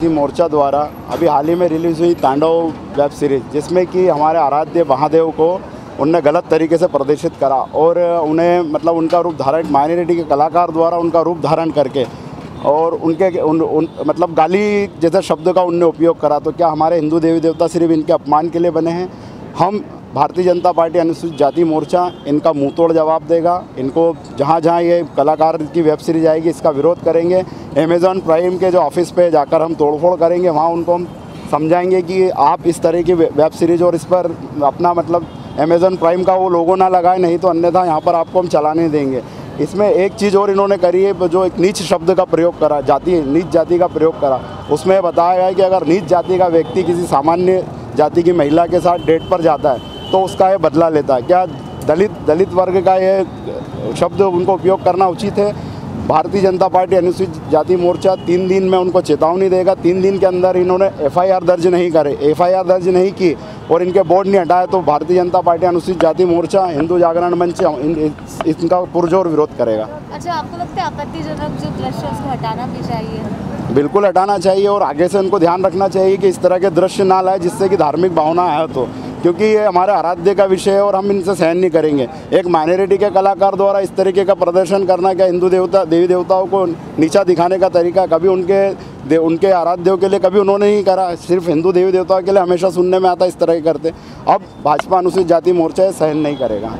मोर्चा द्वारा अभी हाल ही में रिलीज़ हुई तांडव वेब सीरीज़ जिसमें कि हमारे आराध्य महादेव को उनने गलत तरीके से प्रदर्शित करा और उन्हें मतलब उनका रूप धारण माइनॉरिटी के कलाकार द्वारा उनका रूप धारण करके और उनके उन, उन मतलब गाली जैसे शब्द का उनने उपयोग करा। तो क्या हमारे हिंदू देवी देवता सिर्फ़ इनके अपमान के लिए बने हैं? हम भारतीय जनता पार्टी अनुसूचित जाति मोर्चा इनका मुँह तोड़ जवाब देगा। इनको जहाँ जहाँ ये कलाकार की वेब सीरीज़ आएगी, इसका विरोध करेंगे। अमेज़ॉन प्राइम के जो ऑफ़िस पे जाकर हम तोड़फोड़ करेंगे, वहाँ उनको हम समझाएँगे कि आप इस तरह की वेब सीरीज़ और इस पर अपना मतलब अमेज़ॉन प्राइम का वो लोगो ना लगाए, नहीं तो अन्यथा यहाँ पर आपको हम चलाने देंगे। इसमें एक चीज़ और इन्होंने करी है, जो एक नीच शब्द का प्रयोग करा, जाति, नीच जाति का प्रयोग करा। उसमें बताया गया कि अगर नीच जाति का व्यक्ति किसी सामान्य जाति की महिला के साथ डेट पर जाता है तो उसका ये बदला लेता है। क्या दलित दलित वर्ग का ये शब्द उनको उपयोग करना उचित है? भारतीय जनता पार्टी अनुसूचित जाति मोर्चा तीन दिन में उनको चेतावनी देगा। तीन दिन के अंदर इन्होंने एफआईआर दर्ज नहीं करे। एफआईआर दर्ज नहीं की और इनके बोर्ड ने हटाया तो भारतीय जनता पार्टी अनुसूचित जाति मोर्चा हिंदू जागरण मंच इन, इनका पुरजोर विरोध करेगा। अच्छा आपको लगता है आपत्तिजनक जो दृश्य उसको हटाना भी चाहिए? बिल्कुल हटाना चाहिए और आगे से उनको ध्यान रखना चाहिए कि इस तरह के दृश्य ना लाए जिससे कि धार्मिक भावना आए तो। क्योंकि ये हमारे आराध्य का विषय है और हम इनसे सहन नहीं करेंगे। एक माइनॉरिटी के कलाकार द्वारा इस तरीके का प्रदर्शन करना क्या हिंदू देवता देवी देवताओं को नीचा दिखाने का तरीका कभी उनके दे, उनके आराध्यों के लिए कभी उन्होंने ही करा। सिर्फ़ हिंदू देवी देवताओं के लिए हमेशा सुनने में आता इस तरह के करते। अब भाजपा अनुसूचित जाति मोर्चा सहन नहीं करेगा।